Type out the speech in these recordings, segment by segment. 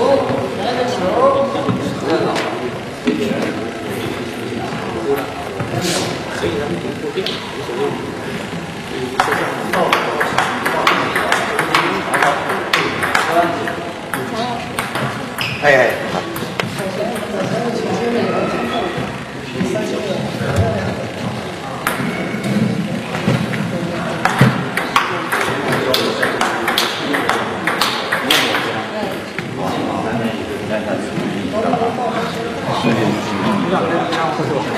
哎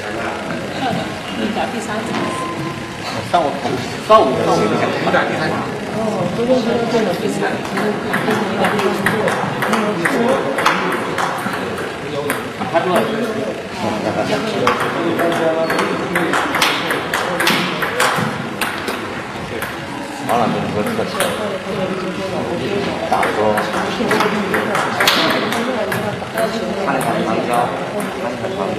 一打第三场，上午上午上午一打第三场。哦，昨天昨天见了第三，变成一个第三座，他说。王老师说特色，打说，看了看长焦，看了看长焦。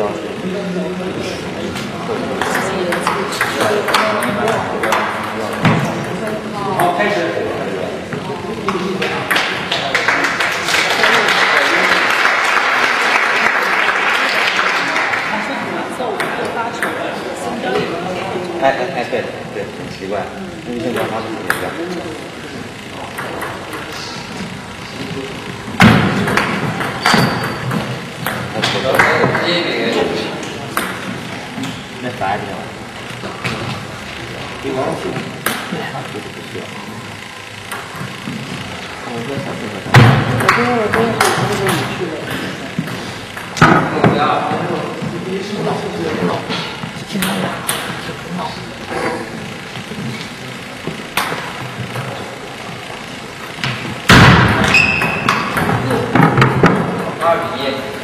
好，开始。哎哎哎，对对，很奇怪，因为现在他们也这样。那啥去了？给王去。不是不需要。我说小朋友我今天我今天是跟着你去的。二比一。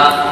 四比三。五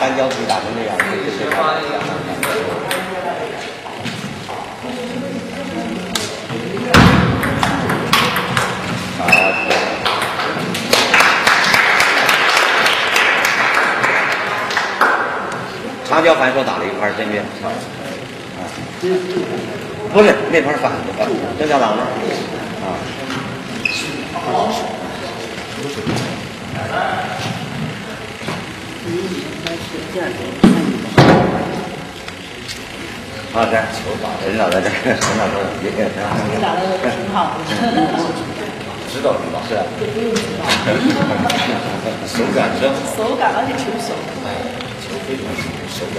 单脚踢打成这样，这这这花一个。长脚反手打了。一块正面，啊，不是那块反的，正脚挡的，啊。啊，这球打的，人打在这儿，人打在这儿，也也你打的挺好的，知道 知道，是手感真好，手感而且球手。球非常熟，手感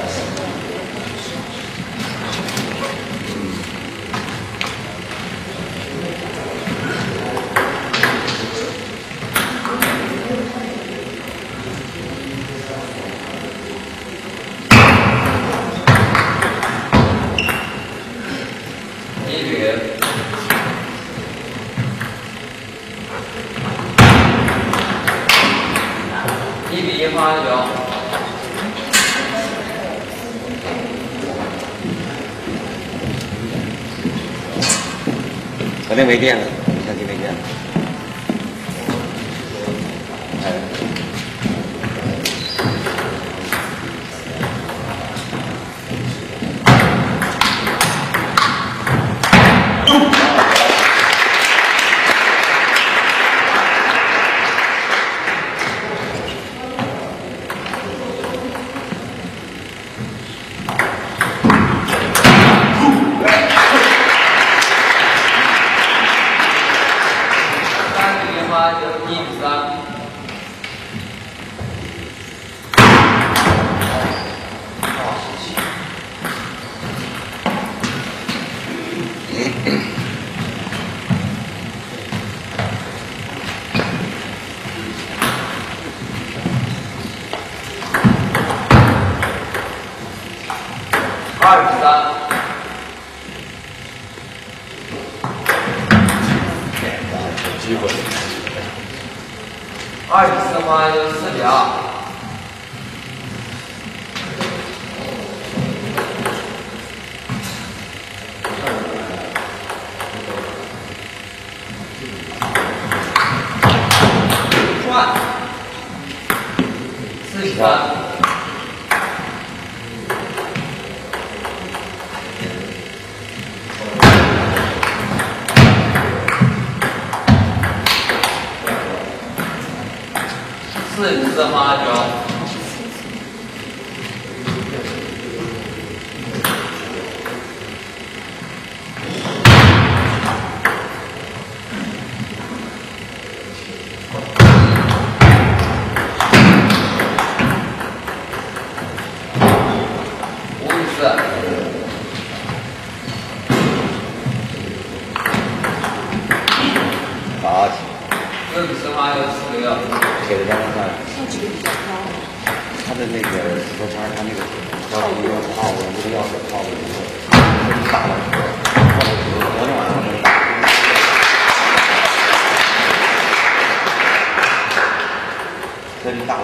没电了，相机没电了。哎，三比一花球，一比三。二十三。机会。二十四花球，四比四比四比四花球，四比六。给的张看，他球比较高，他的那个头叉，他那个要一个套的，一个钥匙套的，这么大的，昨天晚上没。这力大了，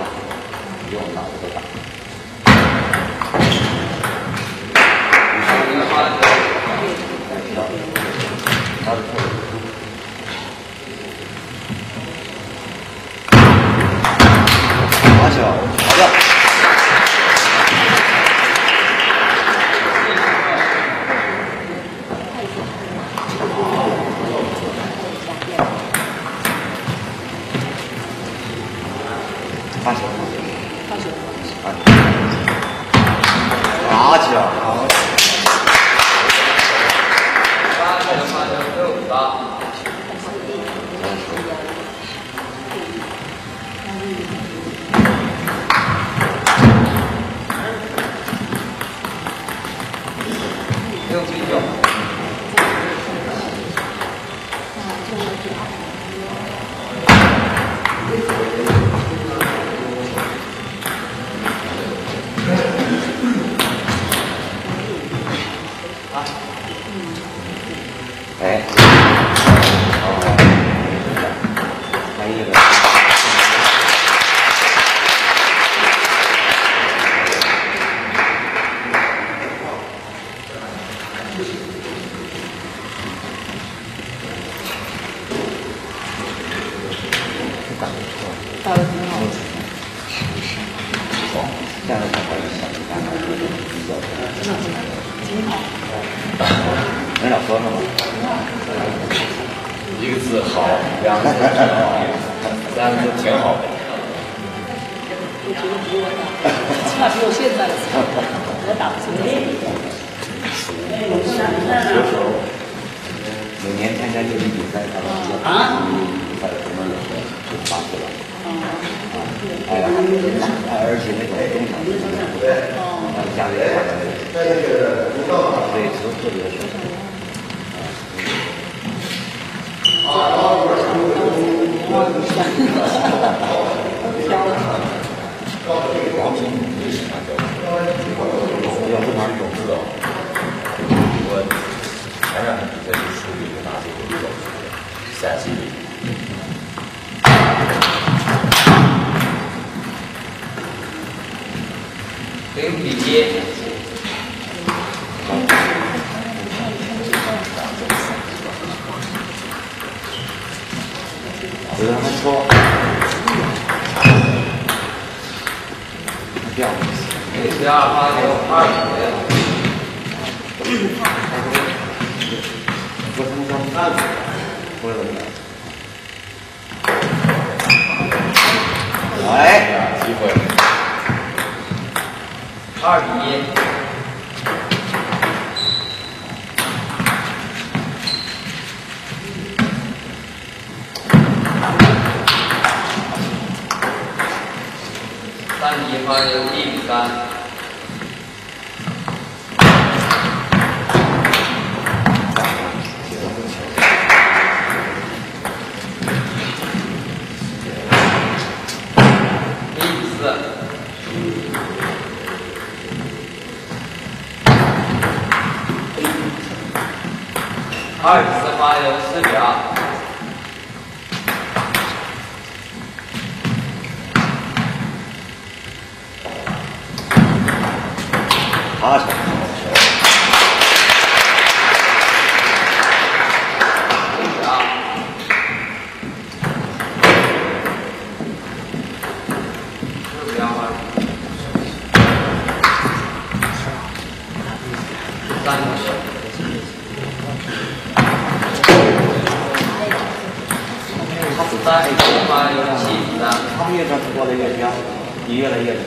人家说什么？一个字好，两个字挺好，三个字挺好的。我觉得比我打，起码比我现在的。强。我打不出这个。有时候每年参加业余比赛，他们啊，比赛什么的。就发去了。啊，哎，而且那个中场是不对，啊，家里下来，所以就特别的少。要不哪有知道？我前两天比赛就输给一个拿这个比较陕西零比一，有人还说，这样零比二发球二比我他妈想干死我怎么哎，机会，二比一，三比一发球一比三，二十四发球四秒二，他去。五比二，六比二发球，三比十。三比一发球七比三，他们越这过得越僵，你越来越沉。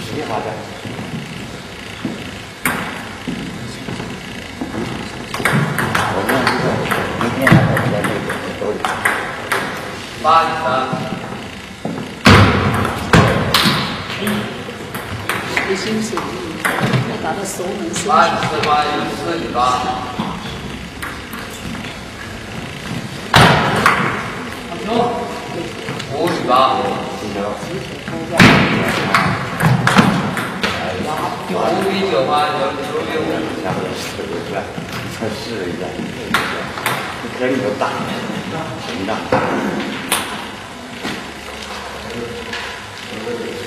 实际发展。我们这个明天还在那个都有。八比三，决心是要打到熟能生八。比四发球四比八，五比八，五比九发球九比五，下回试一下，再试一下，这里头大，liberty.